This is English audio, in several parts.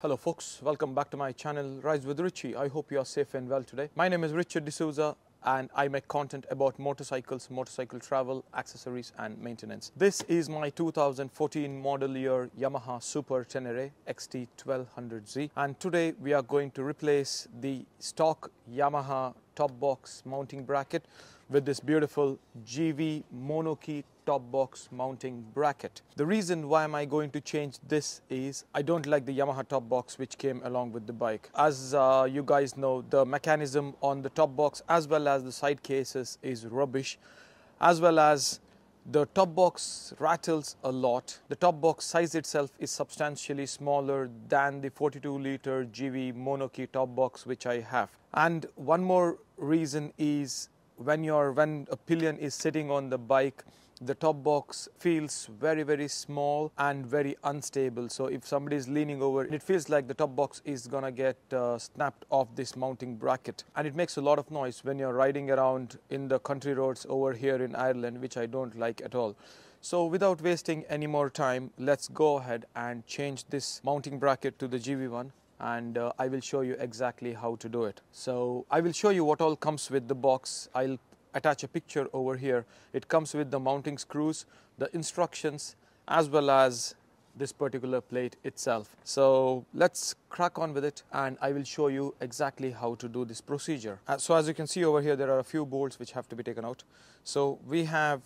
Hello folks, welcome back to my channel Rides with Richie. I hope you are safe and well today. My name is Richard D'Souza and I make content about motorcycles, motorcycle travel, accessories and maintenance. This is my 2014 model year Yamaha Super Tenere XT 1200Z and today we are going to replace the stock Yamaha top box mounting bracket with this beautiful GIVI Monokey top box mounting bracket. The reason why am I going to change this is I don't like the Yamaha top box which came along with the bike. As uh, you guys know the mechanism on the top box as well as the side cases is rubbish as well as the top box rattles a lot. The top box size itself is substantially smaller than the 42 liter GIVI Monokey top box which I have. And one more reason is when you're when a pillion is sitting on the bike the top box feels very very small and very unstable. So if somebody is leaning over it feels like the top box is gonna get uh, snapped off this mounting bracket. And it makes a lot of noise when you're riding around in the country roads over here in Ireland which I don't like at all. So without wasting any more time let's go ahead and change this mounting bracket to the GIVI one and uh, I will show you exactly how to do it. So I will show you what all comes with the box. I'll attach a picture over here. It comes with the mounting screws, the instructions, as well as this particular plate itself. So let's crack on with it and I will show you exactly how to do this procedure. Uh, so as you can see over here, there are a few bolts which have to be taken out. So we have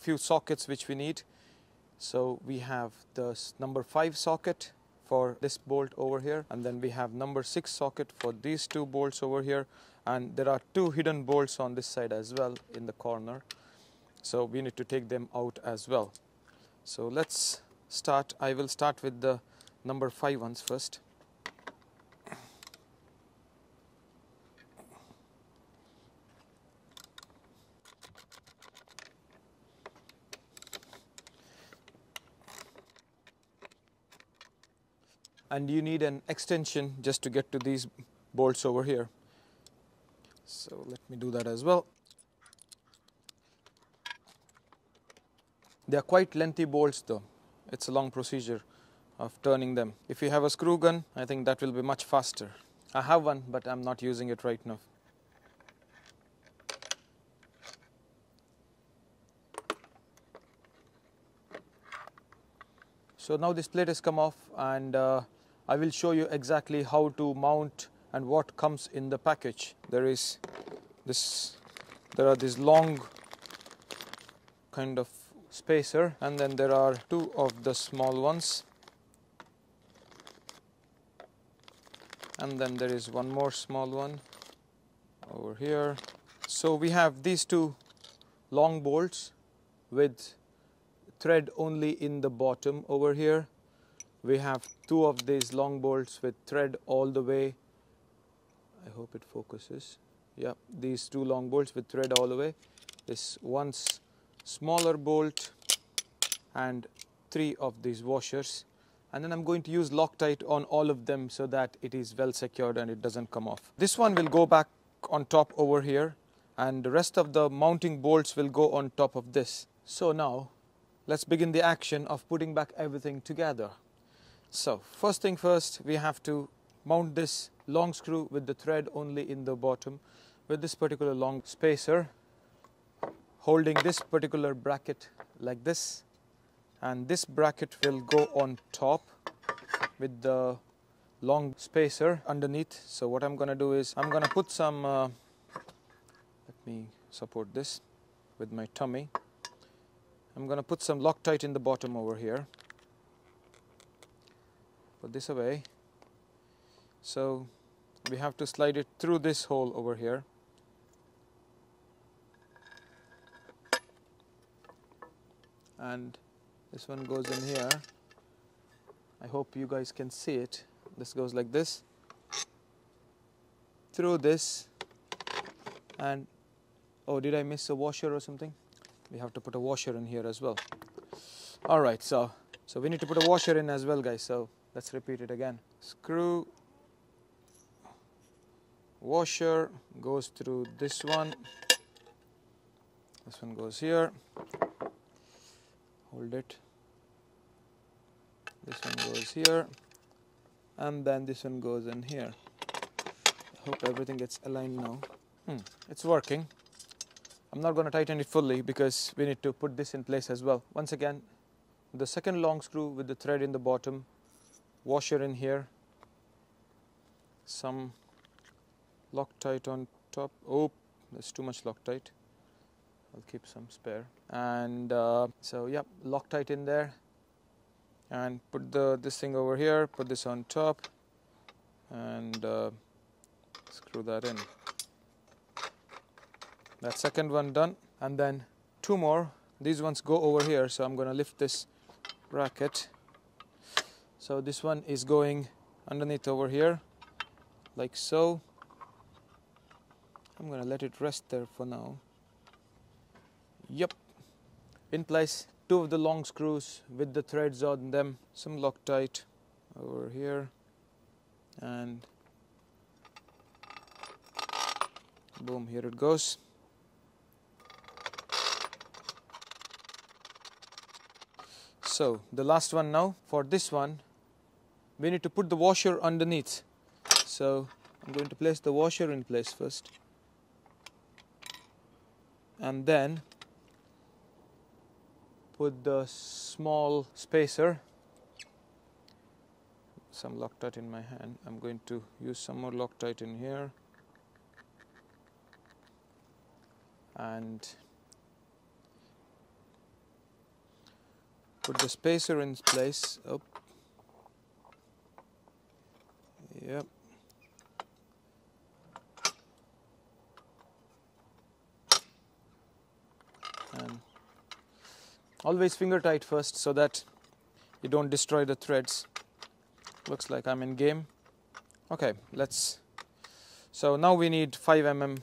few sockets which we need. So we have the number five socket, for this bolt over here. And then we have number 6 socket for these two bolts over here. And there are two hidden bolts on this side as well in the corner. So we need to take them out as well. So let's start. I will start with the number five ones first and you need an extension just to get to these bolts over here. So let me do that as well. They are quite lengthy bolts though. It's a long procedure of turning them. If you have a screw gun, I think that will be much faster. I have one, but I'm not using it right now. So now this plate has come off and uh, I will show you exactly how to mount and what comes in the package. There is this, there are these long kind of spacer and then there are two of the small ones and then there is one more small one over here. So we have these two long bolts with thread only in the bottom over here we have two of these long bolts with thread all the way I hope it focuses yeah these two long bolts with thread all the way this one smaller bolt and three of these washers and then I'm going to use Loctite on all of them so that it is well secured and it doesn't come off. This one will go back on top over here and the rest of the mounting bolts will go on top of this. So now let's begin the action of putting back everything together. So first thing first, we have to mount this long screw with the thread only in the bottom with this particular long spacer holding this particular bracket like this and this bracket will go on top with the long spacer underneath. So what I'm going to do is I'm going to put some, uh, let me support this with my tummy. I'm to put some Loctite in the bottom over here put this away. So we have to slide it through this hole over here. And this one goes in here. I hope you guys can see it. This goes like this. Through this. And oh did I miss a washer or something? We have to put a washer in here as well. Alright so so we need to put a washer in as well guys so Let's repeat it again. Screw washer goes through this one. This one goes here. Hold it. This one goes here. and then this one goes in here. I hope everything gets aligned now. Hmm, it's working. I'm not going to tighten it fully because we need to put this in place as well. Once again, the second long screw with the thread in the bottom, washer in here, some Loctite on top. Oh, there's too much Loctite. I'll keep some spare. And uh, so, yep, Loctite in there. And put the this thing over here, put this on top, and uh, screw that in. That second one done, and then two more. These ones go over here, so I'm going to lift this bracket. So this one is going underneath over here, like so. I'm to let it rest there for now. Yep, in place. Two of the long screws with the threads on them, some Loctite over here, and boom, here it goes. So the last one now, for this one, we need to put the washer underneath. So I'm going to place the washer in place first. And then put the small spacer some Loctite in my hand. I'm going to use some more Loctite in here and put the spacer in place. Oh. Yep. And always finger tight first so that you don't destroy the threads. Looks like I'm in game. Okay, let's. So now we need 5 mm.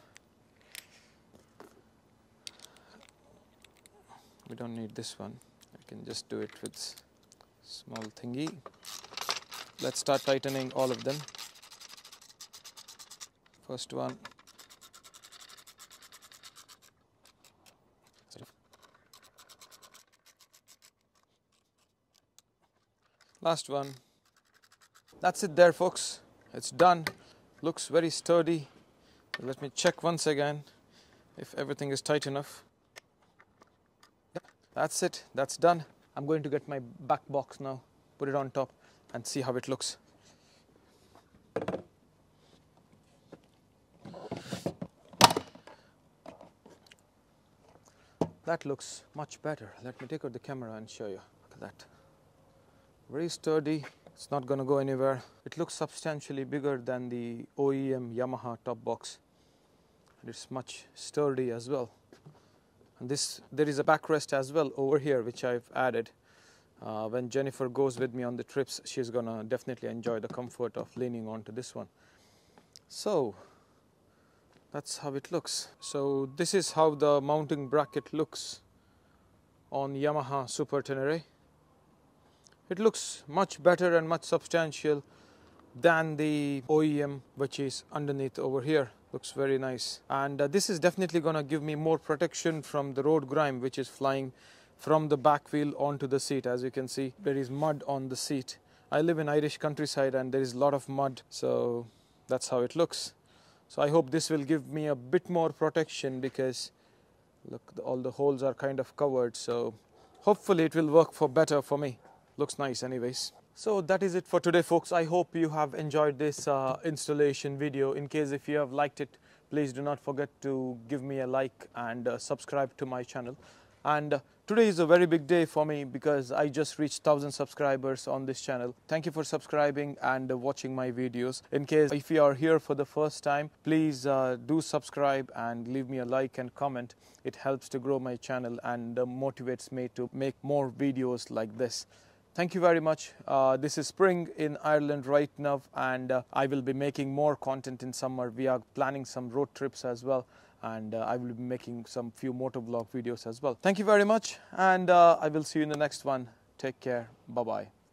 We don't need this one I can just do it with small thingy. Let's start tightening all of them. First one. Last one. That's it there folks. It's done. Looks very sturdy. Let me check once again if everything is tight enough. That's it, that's done. I'm going to get my back box now, put it on top and see how it looks. That looks much better. Let me take out the camera and show you. Look at that. Very sturdy. It's not going to go anywhere. It looks substantially bigger than the OEM Yamaha top box. And it's much sturdy as well. And this there is a backrest as well over here which I've added. Uh, when Jennifer goes with me on the trips, she's gonna definitely enjoy the comfort of leaning onto this one. So that's how it looks. So this is how the mounting bracket looks on Yamaha Super Tenere. It looks much better and much substantial than the OEM which is underneath over here. Looks very nice. And uh, this is definitely going to give me more protection from the road grime which is flying from the back wheel onto the seat. As you can see there is mud on the seat. I live in Irish countryside and there is a lot of mud. So that's how it looks so I hope this will give me a bit more protection because look all the holes are kind of covered so hopefully it will work for better for me looks nice anyways so that is it for today folks. I hope you have enjoyed this uh, installation video. In case if you have liked it, please do not forget to give me a like and uh, subscribe to my channel. And today is a very big day for me because I just reached 1000 subscribers on this channel. Thank you for subscribing and watching my videos. In case if you are here for the first time, please uh, do subscribe and leave me a like and comment. It helps to grow my channel and uh, motivates me to make more videos like this. Thank you very much. Uh, this is spring in Ireland right now, and uh, I will be making more content in summer. We are planning some road trips as well, and uh, I will be making some few motovlog videos as well. Thank you very much, and uh, I will see you in the next one. Take care. Bye bye.